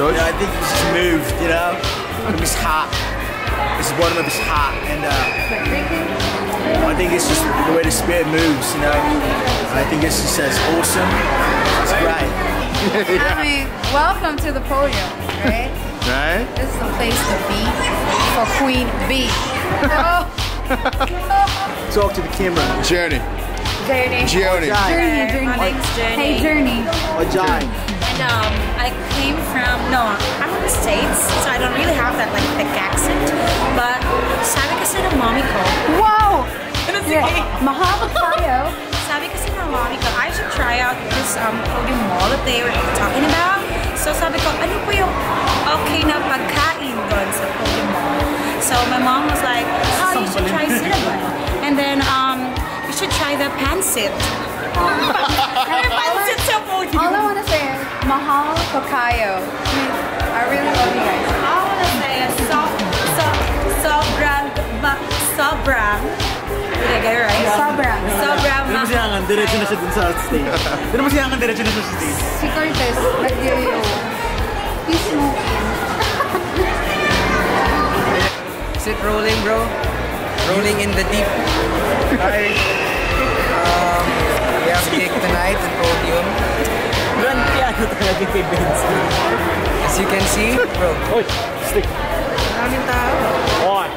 from his heart. It's just moved, you know? It's hot. It's the bottom of his heart, and uh, I think it's just the way the spirit moves. You know, I think it's just as awesome. It's great. I mean, welcome to the podium, right? Right? This is the place to be for Queen B. Talk to the camera. Journey. Journey. Journey. Journey, Journey. My name's Journey. Hey, Journey. Or Jai. And um, I came from, no, I'm from the States, so I don't really have that like thick accent. But sabi kasi ng mommy ko, Wow! ano Yeah. Mahal tayo. sabi kasi ng mommy ko, I should try out this um, podium mall that they were talking about. So sabi ko, ano po yung okay na pagkain doon sa podium mall? So my mom was like, oh, you should try cinnamon. And then um, you should try the pancit. pancit sa podium. All I want to say is, mahal po kayo. I really love you guys. All I wanna say so, so, sobrang, ma- sobrang, did I get it right? Sobrang. Sobrang Hindi mo mahal. siyangan, diretso na siya dun sa stage. Hindi mo siyangan, diretso na siya sa stage. Si Cortez, nag-yo-yo. He's smoking. Is it rolling, bro? Rolling in the deep. Hi. Um, we have cake tonight at Podium. Grand piano talaga kay Benz. As you can see, bro. Oy, stick. Maraming tao. On.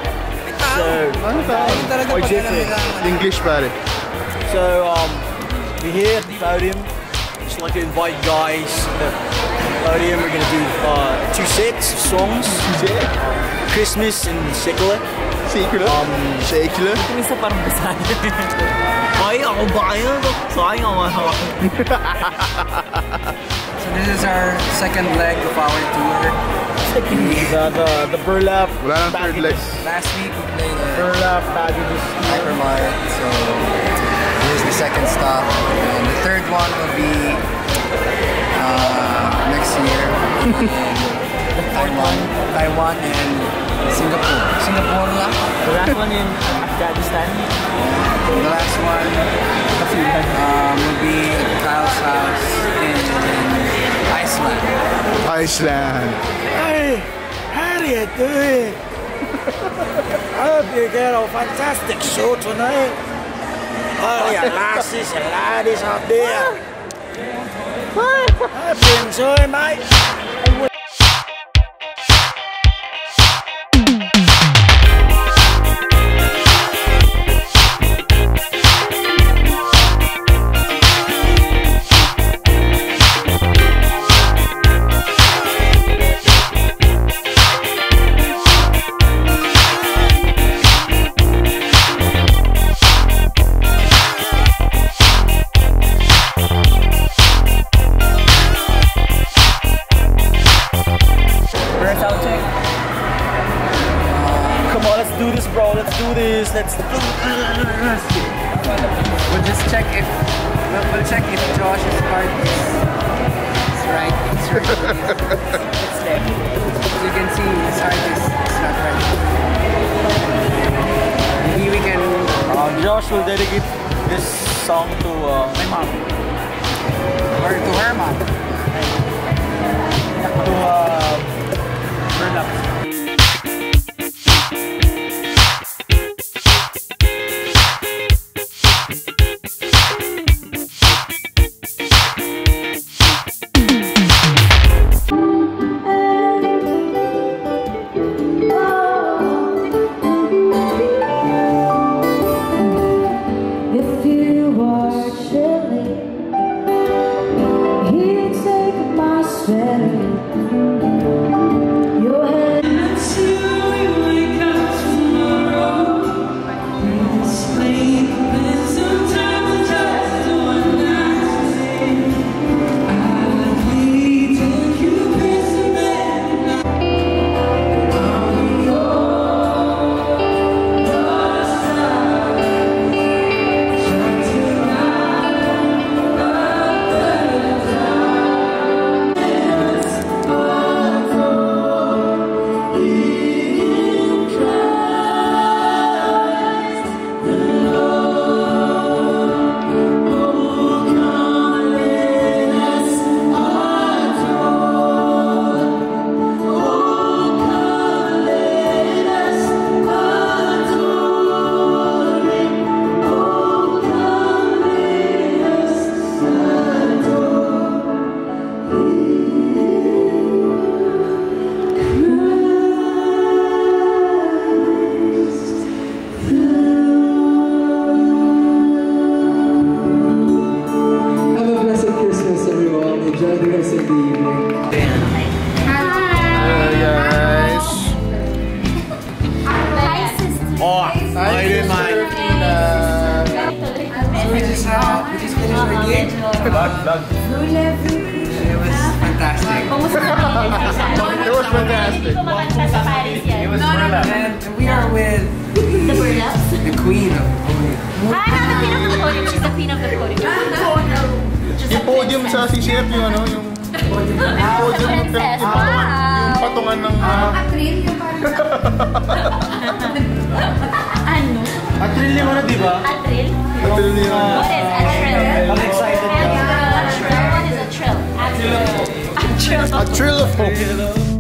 May tao. So, Ano tao? Talaga Oy, pag Jeffrey. alam. English pare. So, um, we're here at the podium. Just like to invite you guys to the podium. We're gonna do uh, two sets of songs. Christmas and secular. Secular. Um, Secular. Isa parang Bisaya. Ay, ako ba yun? Sayang ako. So this is our second leg of our tour. the, the, the burlap. Wala nang third leg. Last week we played at Burlap packages. Hypermart, so this is the second stop. And the third one will be uh, next year in Taiwan, Taiwan and Singapore. Singapore lang. The last one in Afghanistan. The last one um, will be at Kyle's house in Iceland. Iceland. Hey, how do you doing? I hope you get a fantastic show tonight. All you lasses and laddies out there. Hope you enjoy, mate. Let's do this. Let's do this. We'll just check if we'll, we'll check if Josh's part is, is right. It's right. it's left. As you can see, his heart is, is not right. Maybe we can. Uh, Josh will dedicate this song to uh, my mom. Or to her mom. To uh, here Vlog, vlog. It was fantastic. it was fantastic. It was burlap. And we are with... The burlaps? The queen of the podium. Ah, not the queen of the podium. She's the queen of the podium. Ah, yung podium sa CCF, yung ano, yung... Podium. Podium. Princess. Wow. Yung patungan ng... Ah, ah. Atril, yung parang... excited